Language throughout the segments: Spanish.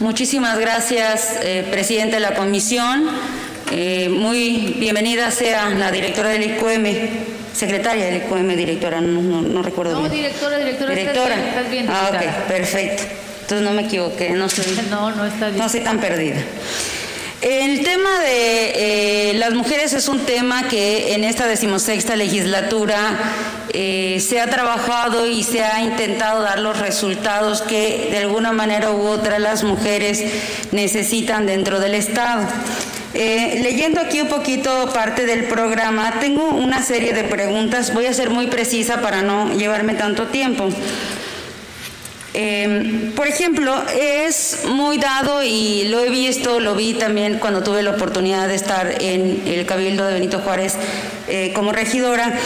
Muchísimas gracias, eh, presidente de la comisión. Eh, muy bienvenida sea la directora del ICUM, secretaria del ICUM, directora, no, recuerdo bien. No, directora, directora. Directora. Estás bien, ah, ok, perfecto. Entonces no me equivoqué, no soy, no, no, está bien. no soy tan perdida. El tema de eh, las mujeres es un tema que en esta decimosexta legislatura eh, se ha trabajado y se ha intentado dar los resultados que de alguna manera u otra las mujeres necesitan dentro del Estado. Eh, leyendo aquí un poquito parte del programa, tengo una serie de preguntas, voy a ser muy precisa para no llevarme tanto tiempo. Em, por ejemplo, es muy dado y lo he visto, lo vi también cuando tuve la oportunidad de estar en el Cabildo de Benito Juárez eh, como regidora,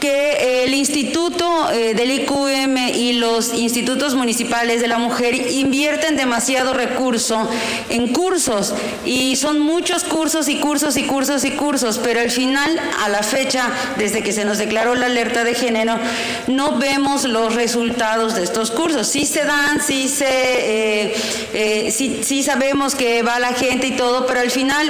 que el Instituto eh, del IQM y los institutos municipales de la mujer invierten demasiado recurso en cursos y son muchos cursos y cursos y cursos y cursos, pero al final, a la fecha, desde que se nos declaró la alerta de género, no vemos los resultados de estos cursos. Sí se dan, sí, se, eh, eh, sí, sabemos que va la gente y todo, pero al final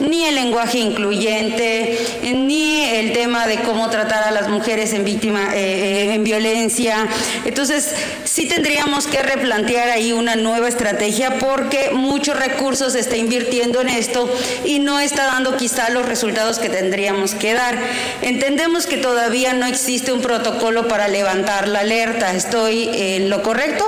ni el lenguaje incluyente, ni el tema de cómo tratar a las mujeres en víctima, eh, eh, en violencia. Entonces, sí tendríamos que replantear ahí una nueva estrategia porque muchos recursos se está invirtiendo en esto y no está dando quizá los resultados que tendríamos que dar. Entendemos que todavía no existe un protocolo para levantar la alerta. ¿Estoy en lo correcto?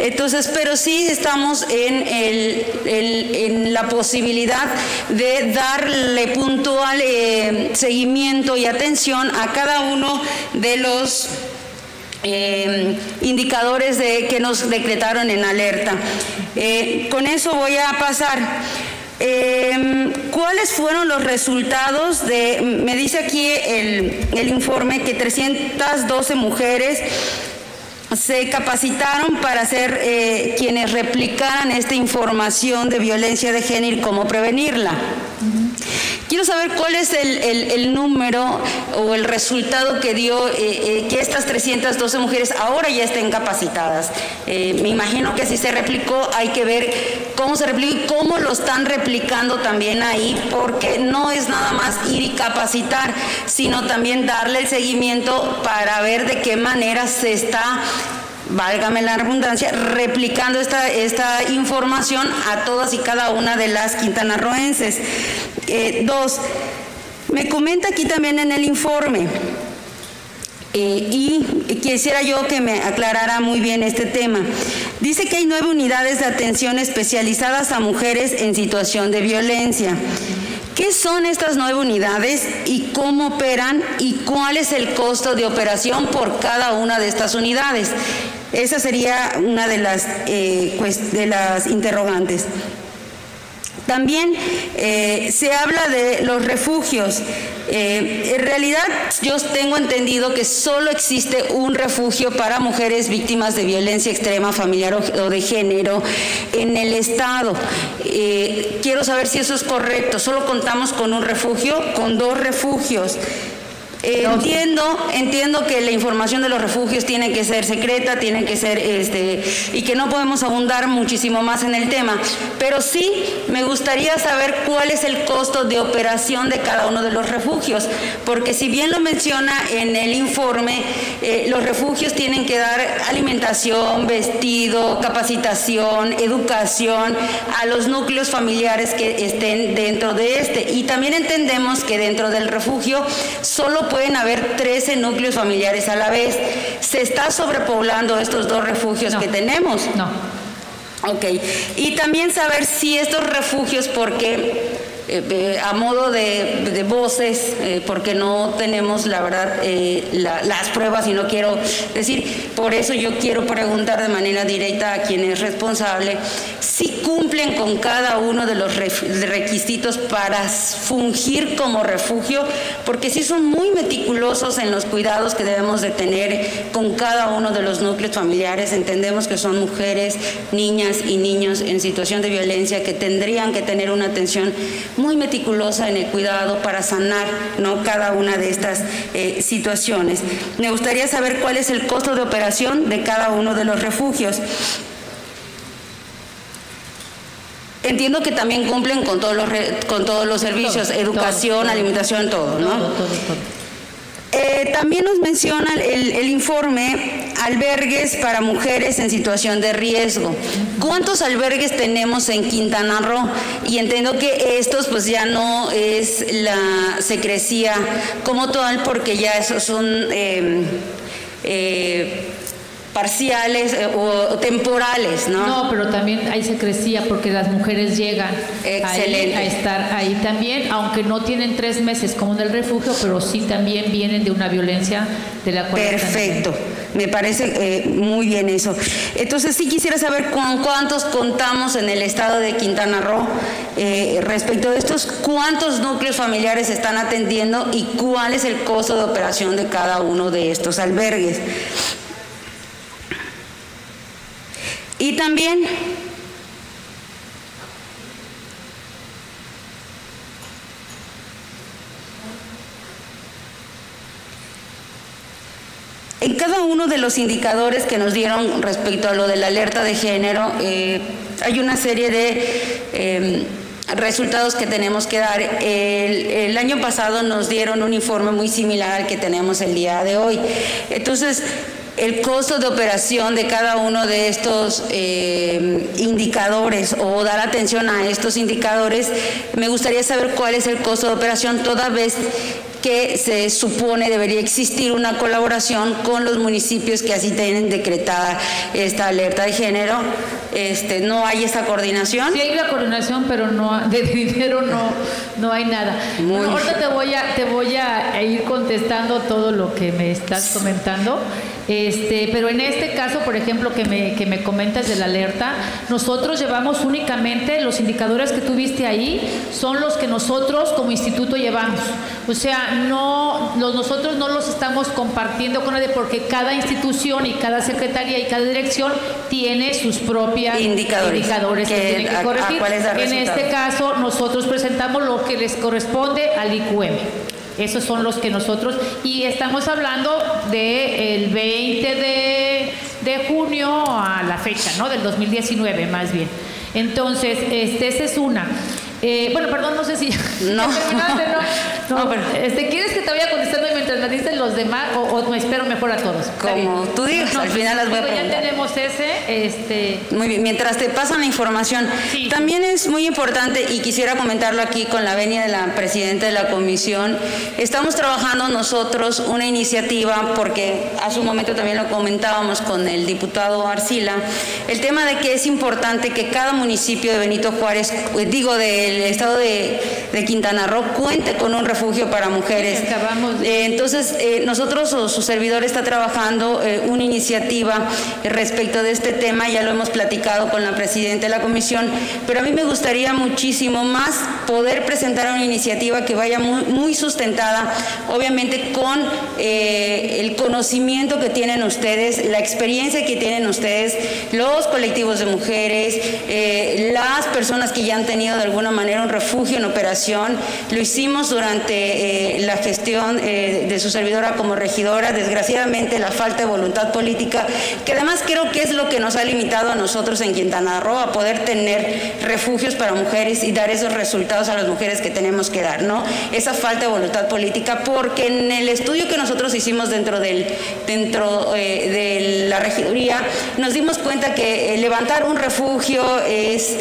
Entonces, pero sí estamos en, el, en la posibilidad de darle puntual eh, seguimiento y atención a cada uno de los eh, indicadores de, que nos decretaron en alerta. Eh, con eso voy a pasar. ¿Cuáles fueron los resultados de, me dice aquí el informe que 312 mujeres se capacitaron para ser eh, quienes replicaran esta información de violencia de género y cómo prevenirla. Quiero saber cuál es el, número o el resultado que dio eh, eh, que estas 312 mujeres ahora ya estén capacitadas. me imagino que si se replicó hay que ver cómo se replicó y cómo lo están replicando también ahí, porque no es nada más ir y capacitar, sino también darle el seguimiento para ver de qué manera se está válgame la redundancia, replicando esta, esta información a todas y cada una de las quintanarroenses. Eh, dos, me comenta aquí también en el informe, eh, y quisiera yo que me aclarara muy bien este tema. Dice que hay nueve unidades de atención especializadas a mujeres en situación de violencia. ¿Qué son estas nueve unidades y cómo operan y cuál es el costo de operación por cada una de estas unidades? Esa sería una de las, eh, de las interrogantes. También eh, se habla de los refugios. Eh, en realidad yo tengo entendido que solo existe un refugio para mujeres víctimas de violencia extrema familiar o, de género en el Estado. quiero saber si eso es correcto. Solo contamos con un refugio, con dos refugios entiendo, entiendo que la información de los refugios tiene que ser secreta, tiene que ser este y que no podemos abundar muchísimo más en el tema, pero sí me gustaría saber cuál es el costo de operación de cada uno de los refugios, porque si bien lo menciona en el informe, eh, los refugios tienen que dar alimentación, vestido, capacitación, educación a los núcleos familiares que estén dentro de este. Y también entendemos que dentro del refugio solo pueden haber 13 núcleos familiares a la vez. ¿Se está sobrepoblando estos dos refugios que tenemos? No. Ok. Y también saber si estos refugios, porque eh, eh, a modo de, voces, eh, porque no tenemos, la verdad, las pruebas y no quiero decir, por eso yo quiero preguntar de manera directa a quien es responsable si cumplen con cada uno de los requisitos para fungir como refugio, porque si son muy meticulosos en los cuidados que debemos de tener con cada uno de los núcleos familiares. Entendemos que son mujeres, niñas y niños en situación de violencia que tendrían que tener una atención muy meticulosa en el cuidado para sanar ¿no? cada una de estas eh, situaciones. Me gustaría saber cuál es el costo de operación de cada uno de los refugios. Entiendo que también cumplen con todos los, con todos los servicios, educación, alimentación, todo, ¿no? Todo, todo, todo. Eh, también nos menciona el, informe albergues para mujeres en situación de riesgo. ¿Cuántos albergues tenemos en Quintana Roo? Y entiendo que estos pues ya no es la secrecía como tal porque ya esos son... Eh, eh, parciales eh, o, temporales, ¿no? No, pero también ahí se crecía porque las mujeres llegan a estar ahí también, aunque no tienen tres meses como en el refugio, pero sí también vienen de una violencia de la cual... Perfecto, me parece eh, muy bien eso. Entonces sí quisiera saber con cuántos contamos en el estado de Quintana Roo eh, respecto de estos, cuántos núcleos familiares están atendiendo y cuál es el costo de operación de cada uno de estos albergues. Y también en cada uno de los indicadores que nos dieron respecto a lo de la alerta de género, eh, hay una serie de em, resultados que tenemos que dar. El, el, año pasado nos dieron un informe muy similar al que tenemos el día de hoy. Entonces, el costo de operación de cada uno de estos eh, indicadores o dar atención a estos indicadores, me gustaría saber cuál es el costo de operación toda vez que se supone debería existir una colaboración con los municipios que así tienen decretada esta alerta de género. Este, no hay esta coordinación. Sí hay la coordinación, pero no de dinero no, no hay nada. ahorita te voy a te voy a ir contestando todo lo que me estás comentando. Este, pero en este caso, por ejemplo, que me, que me comentas de la alerta, nosotros llevamos únicamente los indicadores que tuviste ahí, son los que nosotros como instituto llevamos. O sea, no, nosotros no los estamos compartiendo con nadie porque cada institución y cada secretaría y cada dirección tiene sus propios indicadores, que, tienen que corregir. en este caso, nosotros presentamos lo que les corresponde al IQM. Esos son los que nosotros, y estamos hablando del 20 de, de, junio a la fecha, ¿no? Del 2019 más bien. Entonces, este, esa es una. Eh, bueno, perdón, no sé si no. no. no, este, ¿quieres que te vaya contestando mientras me dicen los demás o, me espero mejor a todos? Como tú digas, al final las voy a preguntar. Ya tenemos ese. Este... Muy bien, mientras te pasan la información. También es muy importante y quisiera comentarlo aquí con la venia de la presidenta de la comisión. Estamos trabajando nosotros una iniciativa porque a su momento también lo comentábamos con el diputado Arcila, el tema de que es importante que cada municipio de Benito Juárez, eh, digo de el estado de, Quintana Roo cuente con un refugio para mujeres. Eh, entonces, eh, nosotros o su servidor está trabajando eh, una iniciativa respecto de este tema, ya lo hemos platicado con la presidenta de la comisión, pero a mí me gustaría muchísimo más poder presentar una iniciativa que vaya muy, sustentada, obviamente con el conocimiento que tienen ustedes, la experiencia que tienen ustedes, los colectivos de mujeres, las personas que ya han tenido de alguna manera un refugio en operación. Lo hicimos durante eh, la gestión eh, de su servidora como regidora. Desgraciadamente la falta de voluntad política, que además creo que es lo que nos ha limitado a nosotros en Quintana Roo a poder tener refugios para mujeres y dar esos resultados a las mujeres que tenemos que dar, ¿no? Esa falta de voluntad política, porque en el estudio que nosotros hicimos dentro, del, dentro eh, de la regiduría, nos dimos cuenta que levantar un refugio es,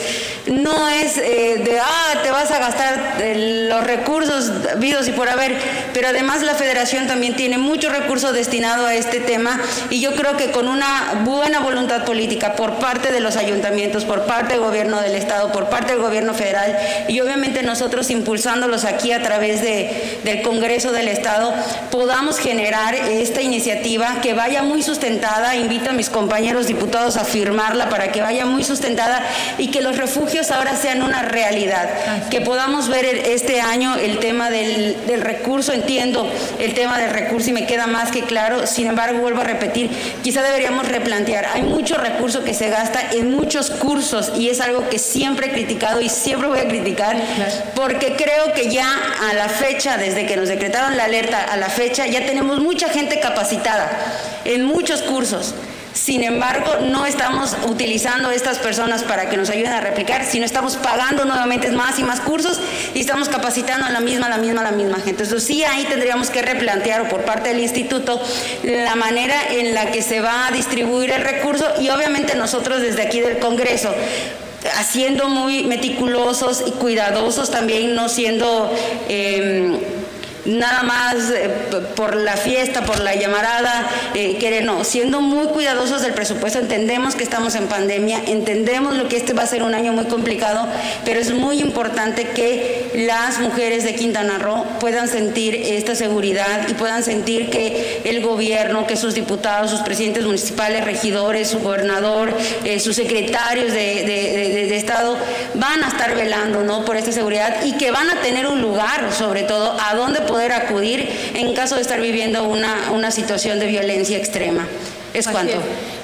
no es de ah, te vas a gastar eh, los recursos vidos y por haber, pero además la federación también tiene mucho recurso destinado a este tema y yo creo que con una buena voluntad política por parte de los ayuntamientos, por parte del gobierno del estado, por parte del gobierno federal y obviamente nosotros impulsándolos aquí a través de, del Congreso del Estado, podamos generar esta iniciativa que vaya muy sustentada, invito a mis compañeros diputados a firmarla para que vaya muy sustentada y que los refugios ahora sean una realidad. Que podamos ver este año el tema del, recurso, entiendo el tema del recurso y me queda más que claro, sin embargo vuelvo a repetir, quizá deberíamos replantear, hay mucho recurso que se gasta en muchos cursos y es algo que siempre he criticado y siempre voy a criticar porque creo que ya a la fecha, desde que nos decretaron la alerta a la fecha, ya tenemos mucha gente capacitada en muchos cursos. Sin embargo, no estamos utilizando estas personas para que nos ayuden a replicar, sino estamos pagando nuevamente más y más cursos y estamos capacitando a la misma, la misma, la misma gente. Entonces sí ahí tendríamos que replantear o por parte del instituto la manera en la que se va a distribuir el recurso y obviamente nosotros desde aquí del Congreso haciendo muy meticulosos y cuidadosos también, no siendo... Eh, nada más eh, por la fiesta, por la llamarada, eh, siendo muy cuidadosos del presupuesto, entendemos que estamos en pandemia, entendemos lo que este va a ser un año muy complicado, pero es muy importante que las mujeres de Quintana Roo puedan sentir esta seguridad y puedan sentir que el gobierno, que sus diputados, sus presidentes municipales, regidores, su gobernador, eh, sus secretarios de, de, Estado van a estar velando ¿no? por esta seguridad y que van a tener un lugar, sobre todo, a donde poder acudir en caso de estar viviendo una, una situación de violencia extrema. Es cuanto.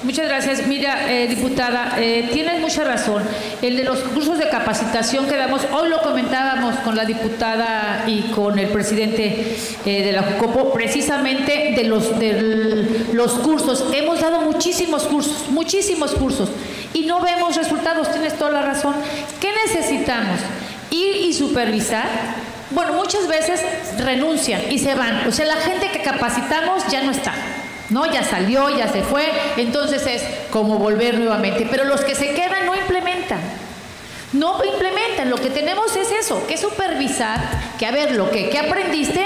Muchas gracias. Mira, eh, diputada, eh, tienes mucha razón. El de los cursos de capacitación que damos, hoy lo comentábamos con la diputada y con el presidente eh, de la JUCOPO, precisamente de los, de los cursos. Hemos dado muchísimos cursos, muchísimos cursos, y no vemos resultados. Tienes toda la razón. ¿Qué necesitamos? Ir y supervisar bueno, muchas veces renuncian y se van. O sea, la gente que capacitamos ya no está. ¿no? Ya salió, ya se fue, entonces es como volver nuevamente. Pero los que se quedan no implementan. No implementan. Lo que tenemos es eso, que supervisar, que a ver, lo que, que aprendiste,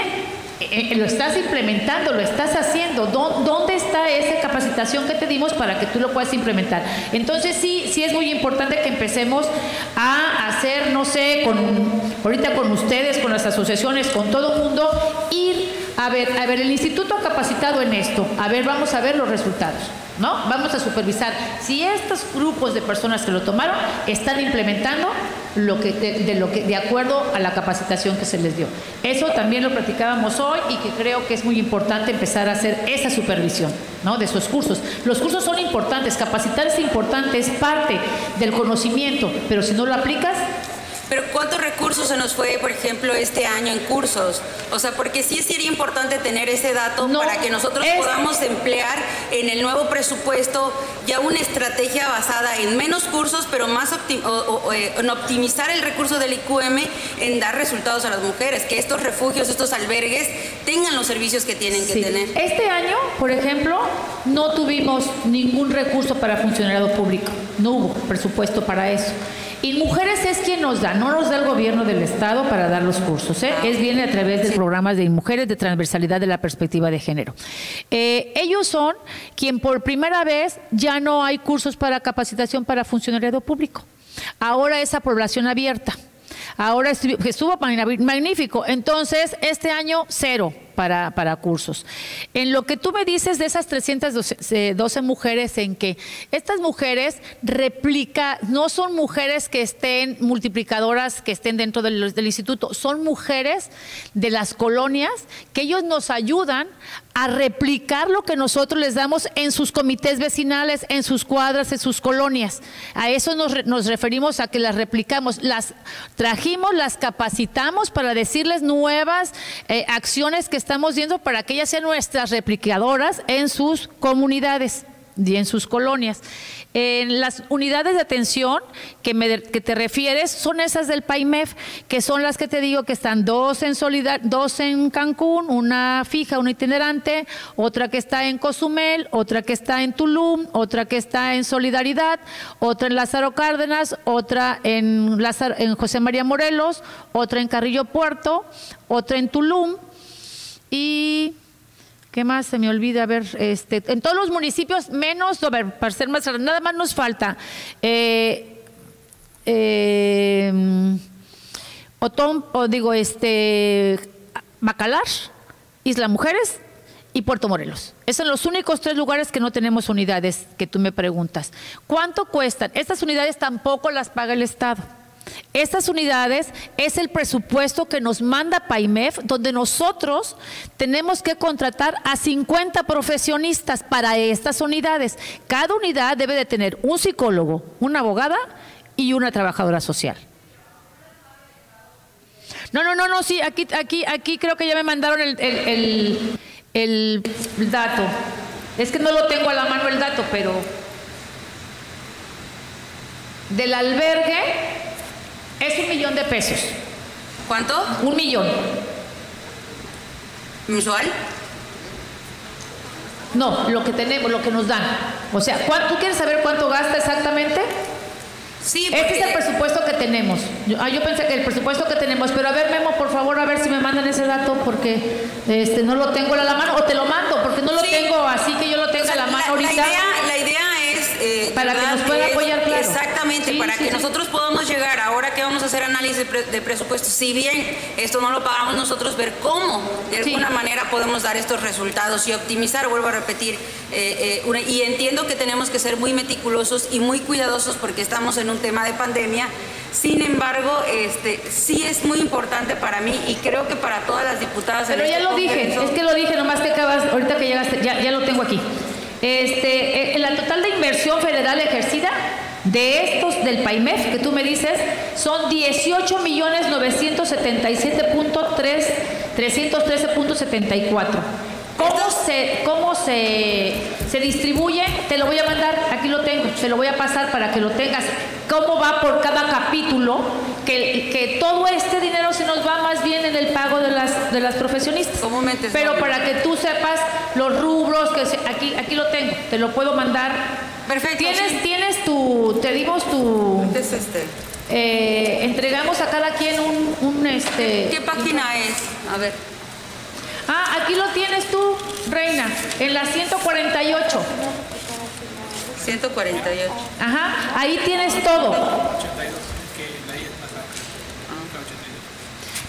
eh, eh, lo estás implementando, lo estás haciendo. ¿Dónde está esa capacitación que te dimos para que tú lo puedas implementar? Entonces sí, sí es muy importante que empecemos a hacer, no sé, con ahorita con ustedes, con las asociaciones, con todo el mundo, ir a ver, a ver, el instituto ha capacitado en esto. A ver, vamos a ver los resultados. ¿No? Vamos a supervisar si estos grupos de personas que lo tomaron están implementando lo que, de, lo que, de acuerdo a la capacitación que se les dio. Eso también lo platicábamos hoy y que creo que es muy importante empezar a hacer esa supervisión ¿no? de esos cursos. Los cursos son importantes, capacitar es importante, es parte del conocimiento, pero si no lo aplicas, pero ¿cuántos recursos se nos fue, por ejemplo, este año en cursos? O sea, porque sí sería importante tener ese dato para que nosotros podamos emplear en el nuevo presupuesto ya una estrategia basada en menos cursos, pero más eh, en optimizar el recurso del IQM en dar resultados a las mujeres, que estos refugios, estos albergues tengan los servicios que tienen que tener. Este año, por ejemplo, no tuvimos ningún recurso para funcionariado público, no hubo presupuesto para eso. Y Mujeres es quien nos da, no nos da el gobierno del Estado para dar los cursos, ¿eh? es viene a través de programas de Mujeres de Transversalidad de la Perspectiva de Género. Eh, ellos son quien por primera vez ya no hay cursos para capacitación para funcionariado público. Ahora es a población abierta. Ahora estuvo magnífico. Entonces, este año cero para, para cursos. En lo que tú me dices de esas 312 12 mujeres, en que estas mujeres replica, no son mujeres que estén multiplicadoras, que estén dentro del, del instituto, son mujeres de las colonias que ellos nos ayudan a replicar lo que nosotros les damos en sus comités vecinales, en sus cuadras, en sus colonias. A eso nos, nos, referimos a que las replicamos, las trajimos, las capacitamos para decirles nuevas eh, acciones que estamos viendo para que ellas sean nuestras replicadoras en sus comunidades y en sus colonias. En las unidades de atención que, me, que, te refieres son esas del PAIMEF, que son las que te digo que están dos en, Solidar, dos en Cancún, una fija, una itinerante, otra que está en Cozumel, otra que está en Tulum, otra que está en Solidaridad, otra en Lázaro Cárdenas, otra en, en José María Morelos, otra en Carrillo Puerto, otra en Tulum y ¿Qué más se me olvida? A ver, este, en todos los municipios, menos, ver, para ser más nada más nos falta. Eh, eh, Otón, o digo, este, Bacalar, Isla Mujeres y Puerto Morelos. Esos son los únicos tres lugares que no tenemos unidades que tú me preguntas. ¿Cuánto cuestan? Estas unidades tampoco las paga el Estado. Estas unidades es el presupuesto que nos manda PAIMEF, donde nosotros tenemos que contratar a 50 profesionistas para estas unidades. Cada unidad debe de tener un psicólogo, una abogada y una trabajadora social. No, no, no, no, sí, aquí, aquí, aquí creo que ya me mandaron el, el, el dato. Es que no lo tengo a la mano el dato, pero del albergue es un millón de pesos. ¿Cuánto? Un millón. ¿Mensual? No, lo que tenemos, lo que nos dan. O sea, ¿tú quieres saber cuánto gasta exactamente? Sí, Este es el presupuesto que tenemos. Yo, ah, yo pensé que el presupuesto que tenemos, pero a ver, Memo, por favor, a ver si me mandan ese dato porque este no lo tengo a la mano o te lo mando porque no lo tengo así que yo lo tenga a la mano ahorita. La idea, la idea es eh, para que nos pueda apoyar, claro. Exactamente, para que nosotros podamos llegar ahora que vamos a hacer análisis de presupuesto, si bien esto no lo pagamos nosotros, ver cómo de alguna manera podemos dar estos resultados y optimizar, vuelvo a repetir, eh, eh, y entiendo que tenemos que ser muy meticulosos y muy cuidadosos porque estamos en un tema de pandemia. Sin embargo, este, sí es muy importante para mí y creo que para todas las diputadas. Pero ya este lo dije, es que lo dije, nomás que acabas, ahorita que llegaste, ya, ya lo tengo aquí. Este, eh, la total de inversión federal ejercida de estos del PAIMEF que tú me dices son 18 millones 977.3 313.74. ¿Cómo, se, cómo se, se, distribuye? Te lo voy a mandar, aquí lo tengo, te lo voy a pasar para que lo tengas. ¿Cómo va por cada capítulo? Que, que todo este dinero se nos va más bien en el pago de las, de las profesionistas. Pero para que tú sepas los rubros, que aquí, aquí lo tengo, te lo puedo mandar. Perfecto. Tienes, tienes tu, te dimos tu... Es este? Eh, entregamos a cada quien un, un este. ¿Qué página es? A ver. Ah, aquí lo tienes tú, Reina, en la 148. 148. Ajá, ahí tienes todo.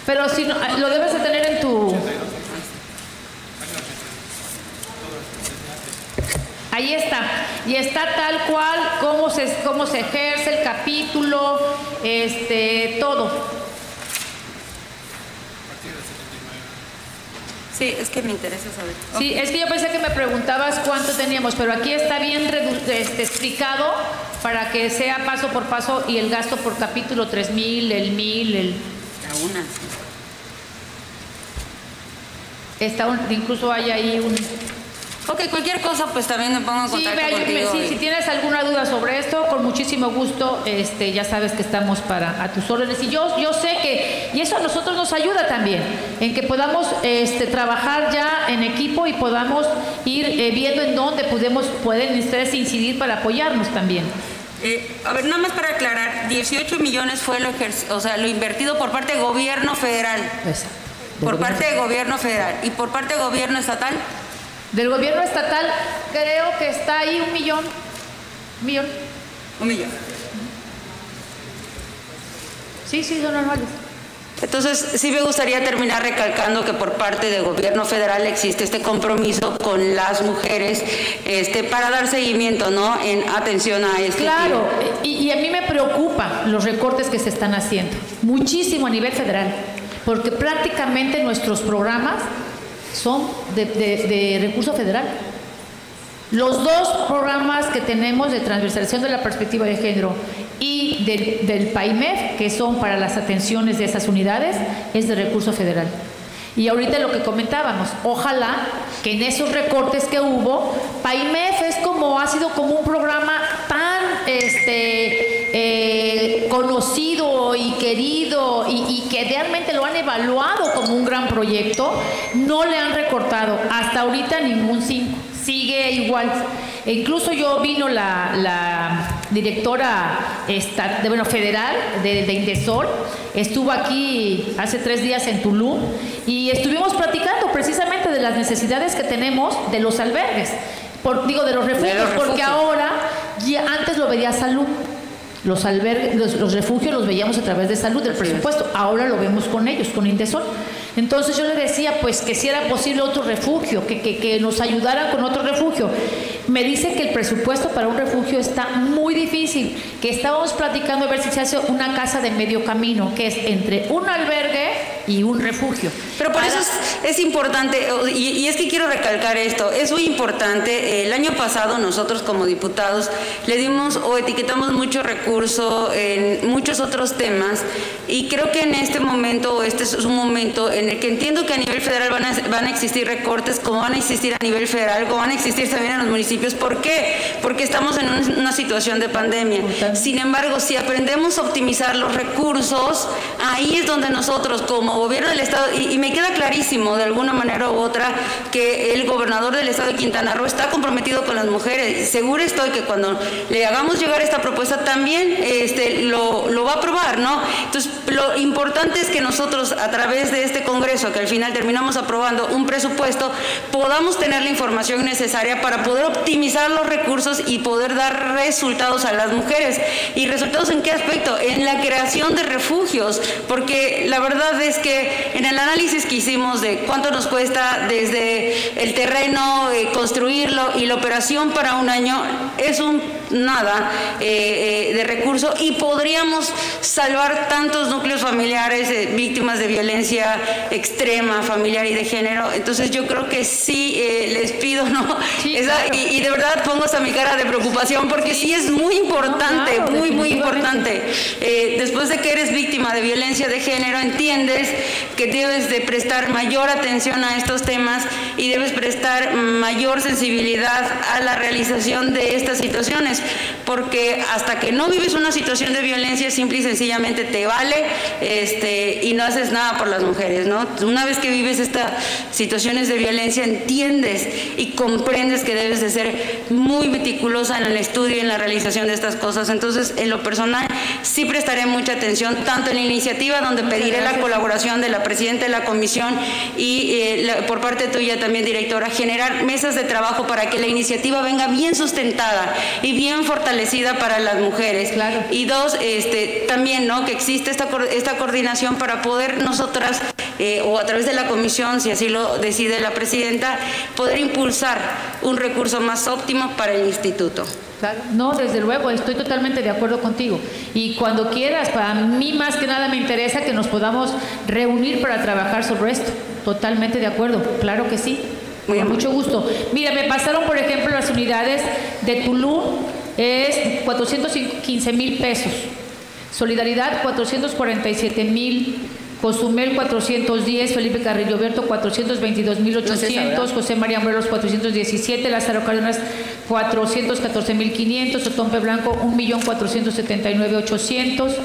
Pero si no, lo debes de tener en tu... Ahí está. Y está tal cual cómo se, cómo se ejerce el capítulo, este, todo. Sí, es que me interesa saber. Sí, es que yo pensé que me preguntabas cuánto teníamos, pero aquí está bien este, explicado para que sea paso por paso y el gasto por capítulo, tres mil, el mil, el... una. Está incluso hay ahí un Ok, cualquier cosa, pues también me pongo en contacto sí, contigo. Sí, si tienes alguna duda sobre esto, con muchísimo gusto, este, ya sabes que estamos para a tus órdenes. Y yo, yo sé que, y eso a nosotros nos ayuda también, en que podamos este, trabajar ya en equipo y podamos ir eh, viendo en dónde podemos, pueden ustedes incidir para apoyarnos también. Eh, a ver, nada más para aclarar, 18 millones fue lo, o sea, lo invertido por parte del gobierno federal. Por parte del gobierno federal. ¿Y por parte del gobierno estatal? Del gobierno estatal creo que está ahí un millón. Un millón. Un millón. Sí, sí, son normales. Entonces, sí me gustaría terminar recalcando que por parte del gobierno federal existe este compromiso con las mujeres este, para dar seguimiento ¿no? en atención a este Claro, y, y, a mí me preocupan los recortes que se están haciendo, muchísimo a nivel federal, porque prácticamente nuestros programas son de, recurso federal. Los dos programas que tenemos de transversalización de la perspectiva de género y del, del PAIMEF, que son para las atenciones de esas unidades, es de recurso federal. Y ahorita lo que comentábamos, ojalá que en esos recortes que hubo, PAIMEF es como, ha sido como un programa tan este, eh, conocido y querido y, y, que realmente lo han evaluado como un gran proyecto, no le han recortado hasta ahorita ningún 5 sigue igual. E incluso yo vino la, directora de, bueno, federal de, de, Indesol, estuvo aquí hace tres días en Tulum y estuvimos platicando precisamente de las necesidades que tenemos de los albergues, por, digo de los refugios, porque ahora, ya antes lo veía salud. Los, albergues, los, refugios los veíamos a través de salud, del presupuesto. Ahora lo vemos con ellos, con Indesol. Entonces yo le decía, pues que si era posible otro refugio, que, que, nos ayudaran con otro refugio. Me dice que el presupuesto para un refugio está muy difícil, que estábamos platicando a ver si se hace una casa de medio camino, que es entre un albergue y un refugio. Pero por eso es, importante, y, es que quiero recalcar esto, es muy importante, el año pasado nosotros como diputados le dimos o etiquetamos mucho recurso en muchos otros temas y creo que en este momento, este es un momento en el que entiendo que a nivel federal van a, van a existir recortes como van a existir a nivel federal, como van a existir también en los municipios. ¿Por qué? Porque estamos en una situación de pandemia. Sin embargo, si aprendemos a optimizar los recursos, ahí es donde nosotros como gobierno del Estado, y, me queda clarísimo de alguna manera u otra que el gobernador del Estado de Quintana Roo está comprometido con las mujeres. Seguro estoy que cuando le hagamos llegar esta propuesta también este, lo, lo va a aprobar, ¿no? Entonces, lo importante es que nosotros a través de este Congreso, que al final terminamos aprobando un presupuesto, podamos tener la información necesaria para poder optimizar los recursos y poder dar resultados a las mujeres. ¿Y resultados en qué aspecto? En la creación de refugios, porque la verdad es que en el análisis que hicimos de cuánto nos cuesta desde el terreno eh, construirlo y la operación para un año, es un nada eh, eh, de recursos y podríamos salvar tantos núcleos familiares víctimas de violencia extrema, familiar y de género. Entonces yo creo que sí les pido, ¿no? y, de verdad pongo hasta mi cara de preocupación porque sí es muy importante, muy, muy importante. Después de que eres víctima de violencia de género, entiendes que debes de prestar mayor atención a estos temas y debes prestar mayor sensibilidad a la realización de estas situaciones, porque hasta que no vives una situación de violencia, simple y sencillamente te vale este, y no haces nada por las mujeres, ¿no? Una vez que vives estas situaciones de violencia, entiendes y comprendes que debes de ser muy meticulosa en el estudio y en la realización de estas cosas. Entonces, en lo personal, sí prestaré mucha atención, tanto en la iniciativa, donde pediré la colaboración de la presidenta de la comisión y eh, por parte tuya también, directora, generar mesas de trabajo para que la iniciativa venga bien sustentada y bien fortalecida para las mujeres. Claro. Y dos, este, también, ¿no? Que existe esta, esta coordinación para poder nosotras, eh, o a través de la comisión, si así lo decide la presidenta, poder impulsar un recurso más óptimo para el instituto. No, desde luego, estoy totalmente de acuerdo contigo. Y cuando quieras, para mí más que nada me interesa que nos podamos reunir para trabajar sobre esto. Totalmente de acuerdo, claro que sí. Con mucho gusto. Mira, me pasaron, por ejemplo, las unidades de Tulum, es 415 mil pesos. Solidaridad, 447 mil Cozumel 410, Felipe Carrillo Berto 422.800, José María Morelos 417, Lázaro Cárdenas 414.500, Otompe Blanco 1.479.800.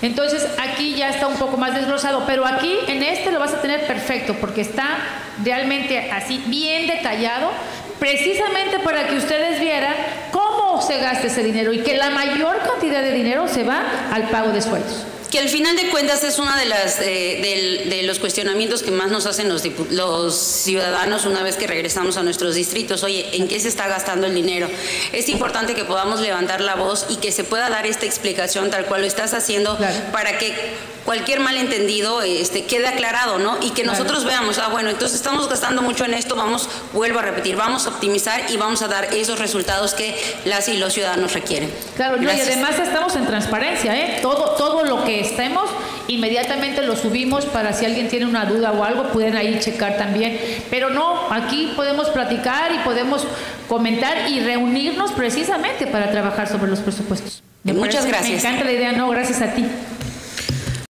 Entonces aquí ya está un poco más desglosado, pero aquí en este lo vas a tener perfecto porque está realmente así bien detallado, precisamente para que ustedes vieran cómo se gasta ese dinero y que la mayor cantidad de dinero se va al pago de sueldos que al final de cuentas es uno de, las, eh, de, los cuestionamientos que más nos hacen los, los ciudadanos una vez que regresamos a nuestros distritos. Oye, ¿en qué se está gastando el dinero? Es importante que podamos levantar la voz y que se pueda dar esta explicación tal cual lo estás haciendo para que cualquier malentendido este, quede aclarado, ¿no? Y que nosotros veamos, ah, bueno, entonces estamos gastando mucho en esto, vamos, vuelvo a repetir, vamos a optimizar y vamos a dar esos resultados que las y los ciudadanos requieren. Claro, y además estamos en transparencia, ¿eh? Todo, todo lo que estemos, inmediatamente lo subimos para si alguien tiene una duda o algo, pueden ahí checar también. Pero no, aquí podemos platicar y podemos comentar y reunirnos precisamente para trabajar sobre los presupuestos. Muchas gracias. Me encanta la idea, no, gracias a ti.